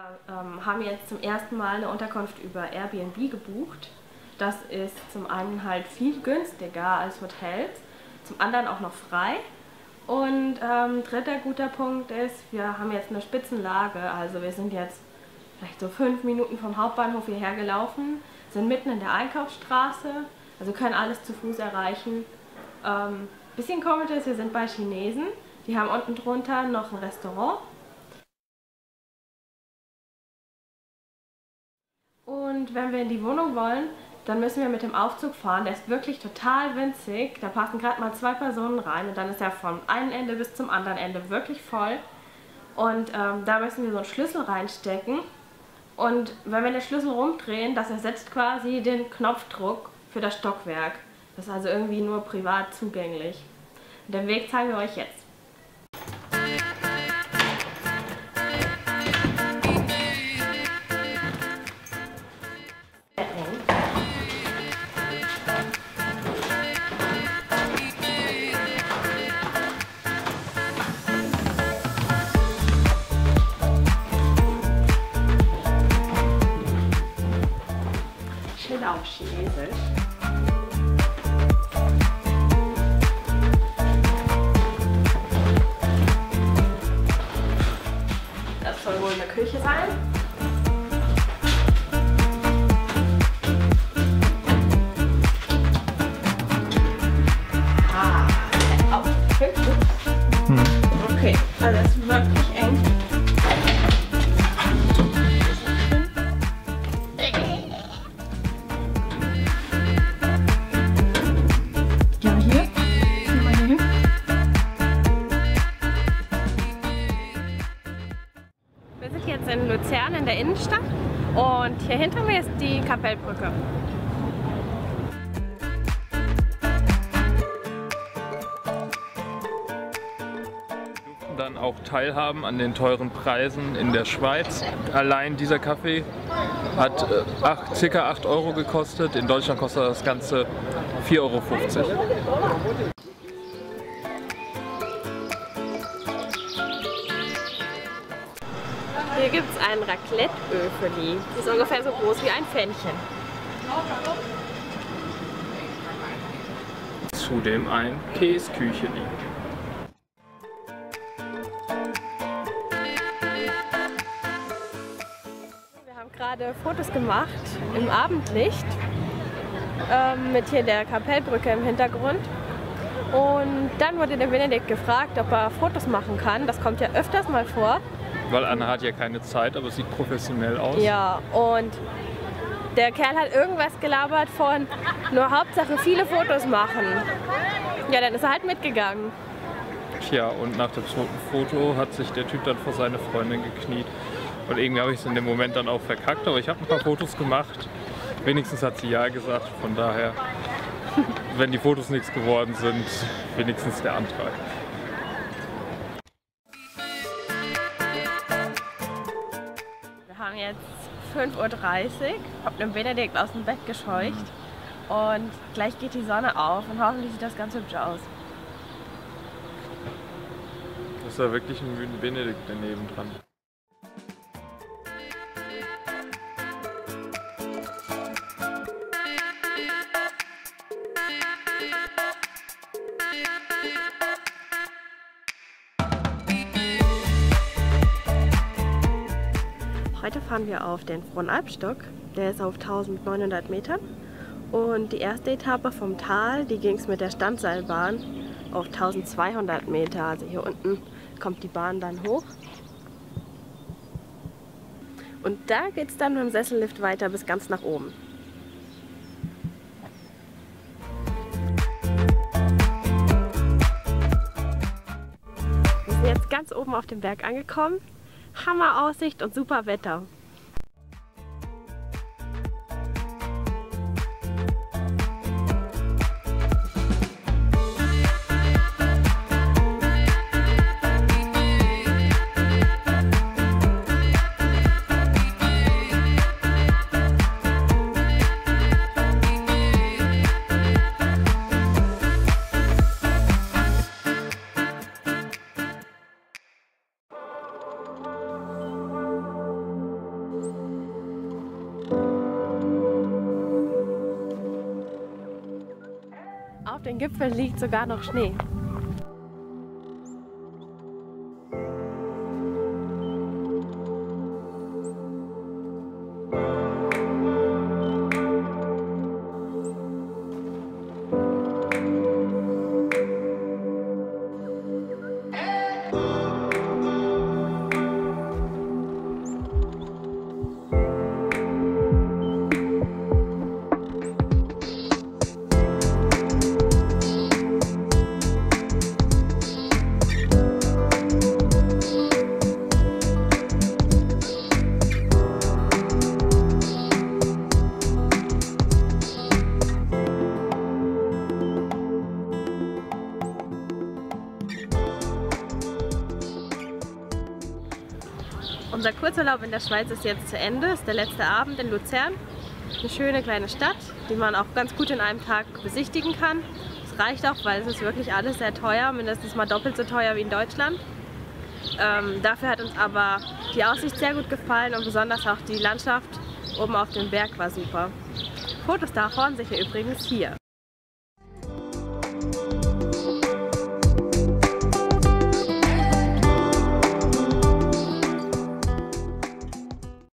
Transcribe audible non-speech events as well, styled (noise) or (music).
Wir ähm, haben jetzt zum ersten Mal eine Unterkunft über Airbnb gebucht. Das ist zum einen halt viel günstiger als Hotels, zum anderen auch noch frei. Und ähm, dritter guter Punkt ist, wir haben jetzt eine Spitzenlage, also wir sind jetzt vielleicht so fünf Minuten vom Hauptbahnhof hierher gelaufen, sind mitten in der Einkaufsstraße, also können alles zu Fuß erreichen. Ähm, bisschen komisch ist, wir sind bei Chinesen, die haben unten drunter noch ein Restaurant. Und wenn wir in die Wohnung wollen, dann müssen wir mit dem Aufzug fahren. Der ist wirklich total winzig. Da passen gerade mal zwei Personen rein und dann ist er vom einen Ende bis zum anderen Ende wirklich voll. Und ähm, da müssen wir so einen Schlüssel reinstecken. Und wenn wir den Schlüssel rumdrehen, das ersetzt quasi den Knopfdruck für das Stockwerk. Das ist also irgendwie nur privat zugänglich. Den Weg zeigen wir euch jetzt. Küche sein. Innenstadt und hier hinter mir ist die Kapellbrücke. dann auch teilhaben an den teuren Preisen in der Schweiz. Allein dieser Kaffee hat äh, circa 8 Euro gekostet. In Deutschland kostet das Ganze 4,50 Euro. Hier gibt es ein Raclette-Öfeli. Das ist ungefähr so groß wie ein Pfännchen. Zudem ein Käskücheli. Wir haben gerade Fotos gemacht im Abendlicht ähm, mit hier der Kapellbrücke im Hintergrund. Und dann wurde der Benedikt gefragt, ob er Fotos machen kann. Das kommt ja öfters mal vor. Weil Anna hat ja keine Zeit, aber es sieht professionell aus. Ja, und der Kerl hat irgendwas gelabert von nur Hauptsache viele Fotos machen. Ja, dann ist er halt mitgegangen. Tja, und nach dem zweiten Foto hat sich der Typ dann vor seine Freundin gekniet. Und irgendwie habe ich es in dem Moment dann auch verkackt, aber ich habe ein paar Fotos gemacht. Wenigstens hat sie ja gesagt, von daher, (laughs) wenn die Fotos nichts geworden sind, wenigstens der Antrag. 5.30 Uhr, hab den Benedikt aus dem Bett gescheucht und gleich geht die Sonne auf und hoffentlich sieht das ganz hübsch aus. Das ist ja wirklich ein Benedikt daneben dran. Heute fahren wir auf den Frohnalbstock, der ist auf 1900 Metern. Und die erste Etappe vom Tal, die ging es mit der Standseilbahn auf 1200 Meter. Also hier unten kommt die Bahn dann hoch. Und da geht es dann mit dem Sessellift weiter bis ganz nach oben. Wir sind jetzt ganz oben auf dem Berg angekommen. Hammer Aussicht und super Wetter. Gipfeln liegt sogar noch Schnee. Unser Kurzurlaub in der Schweiz ist jetzt zu Ende. Es ist der letzte Abend in Luzern. Eine schöne kleine Stadt, die man auch ganz gut in einem Tag besichtigen kann. Es reicht auch, weil es ist wirklich alles sehr teuer, mindestens mal doppelt so teuer wie in Deutschland. Ähm, dafür hat uns aber die Aussicht sehr gut gefallen und besonders auch die Landschaft oben auf dem Berg war super. Fotos davon sicher übrigens hier.